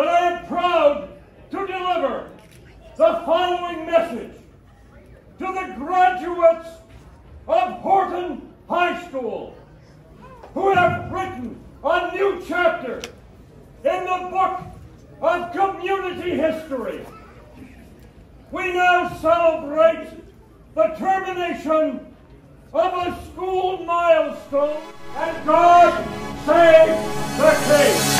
that I am proud to deliver the following message to the graduates of Horton High School who have written a new chapter in the book of community history. We now celebrate the termination of a school milestone and God save the king.